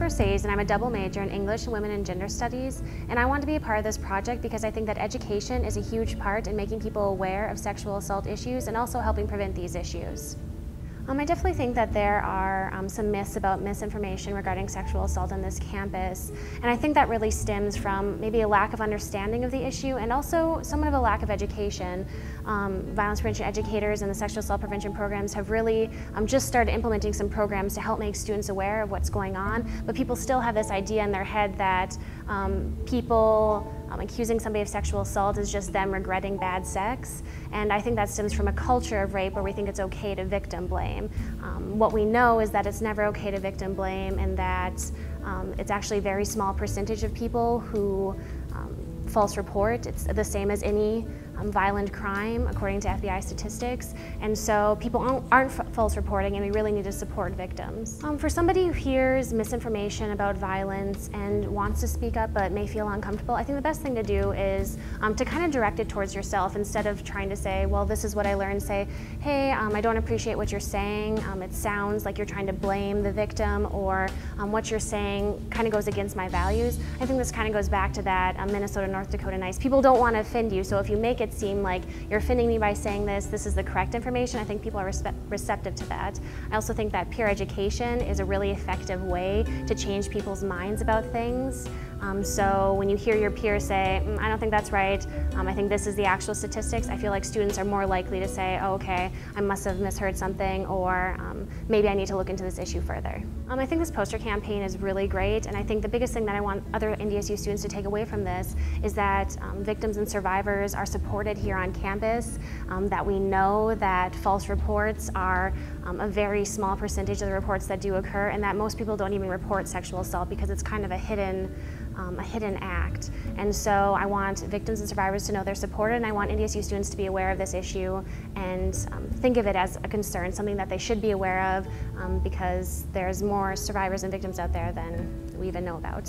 and I'm a double major in English and Women and Gender Studies and I want to be a part of this project because I think that education is a huge part in making people aware of sexual assault issues and also helping prevent these issues. Um, I definitely think that there are um, some myths about misinformation regarding sexual assault on this campus, and I think that really stems from maybe a lack of understanding of the issue and also somewhat of a lack of education. Um, violence prevention educators and the sexual assault prevention programs have really um, just started implementing some programs to help make students aware of what's going on, but people still have this idea in their head that um, people um, accusing somebody of sexual assault is just them regretting bad sex. And I think that stems from a culture of rape where we think it's okay to victim blame. Um, what we know is that it's never okay to victim blame and that um, it's actually a very small percentage of people who um, false report. It's the same as any um, violent crime, according to FBI statistics. And so people aren't false reporting, and we really need to support victims. Um, for somebody who hears misinformation about violence and wants to speak up but may feel uncomfortable, I think the best thing to do is um, to kind of direct it towards yourself instead of trying to say, well, this is what I learned. Say, hey, um, I don't appreciate what you're saying. Um, it sounds like you're trying to blame the victim, or um, what you're saying kind of goes against my values. I think this kind of goes back to that Minnesota, North Dakota nice. People don't want to offend you, so if you make it seem like you're offending me by saying this, this is the correct information, I think people are receptive to that. I also think that peer education is a really effective way to change people's minds about things. Um, so when you hear your peers say, mm, I don't think that's right, um, I think this is the actual statistics, I feel like students are more likely to say, oh, okay, I must have misheard something, or um, maybe I need to look into this issue further. Um, I think this poster campaign is really great, and I think the biggest thing that I want other NDSU students to take away from this is that um, victims and survivors are supported here on campus, um, that we know that false reports are a very small percentage of the reports that do occur, and that most people don't even report sexual assault because it's kind of a hidden um, a hidden act. And so I want victims and survivors to know they're supported and I want NDSU students to be aware of this issue and um, think of it as a concern, something that they should be aware of um, because there's more survivors and victims out there than we even know about.